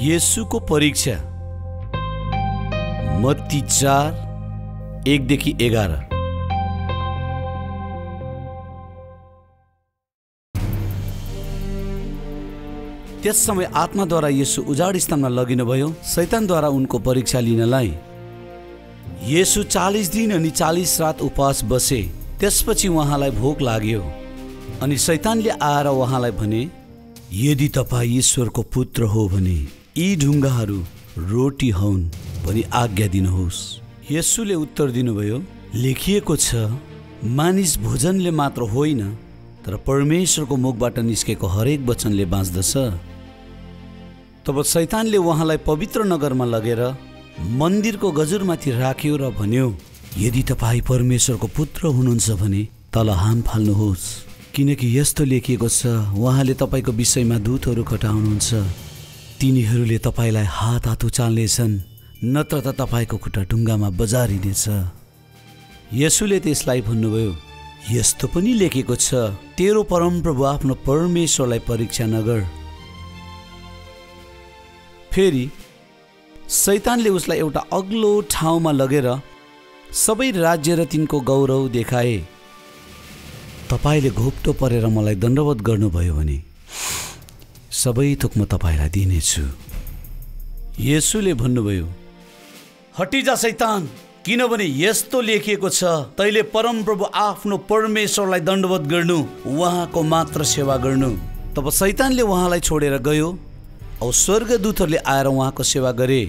येसुको परीक्षा। मत्ती चार एकदेखि एघार त्यस समय आत्माद्वारा येसु उजाड स्थानमा लगिनुभयो शैतानद्वारा उनको परीक्षा लिनलाई। येसु चालिस दिन अनि चालिस रात उपवास बसे। त्यसपछि उहाँलाई भोक लाग्यो। अनि शैतानले आएर उहाँलाई भने यदि तपाईँ ईश्वरको पुत्र हो भने यी ढुङ्गाहरू रोटी हौन् भनी आज्ञा दिनुहोस्। यसुले उत्तर दिनुभयो लेखिएको छ मानिस भोजनले मात्र होइन तर परमेश्वरको मुखबाट निस्केको हरेक वचनले बाँच्दछ। तब शैतानले उहाँलाई पवित्र नगरमा लगेर मन्दिरको गजुरमाथि राख्यो र भन्यो यदि तपाईँ परमेश्वरको पुत्र हुनुहुन्छ भने तल हाम फाल्नुहोस्। किनकि यस्तो लेखिएको छ उहाँले तपाईँको विषयमा दूतहरू खटाउनुहुन्छ। तिनीहरूले तपाईँलाई हात हात उचाल्नेछन् नत्र त तपाईँको खुट्टा ढुङ्गामा बजारिनेछ। यसुले त्यसलाई भन्नुभयो यस्तो पनि लेखेको छ तेरो परमप्रभु आफ्नो परमेश्वरलाई परीक्षा नगर। फेरि शैतानले उसलाई एउटा अग्लो ठाउँमा लगेर सबै राज्य र तिनको गौरव देखाए। तपाईँले घोप्टो परेर मलाई दण्डवत गर्नुभयो भने सबै थोक म तपाईँलाई दिनेछु। येसुले भन्नुभयो हटिजा शैतान किनभने यस्तो लेखिएको छ तैले परमप्रभु आफ्नो परमेश्वरलाई दण्डवत गर्नु उहाँको मात्र सेवा गर्नु। तब शैतानले उहाँलाई छोडेर गयो औ स्वर्गदूतहरूले आएर उहाँको सेवा गरे।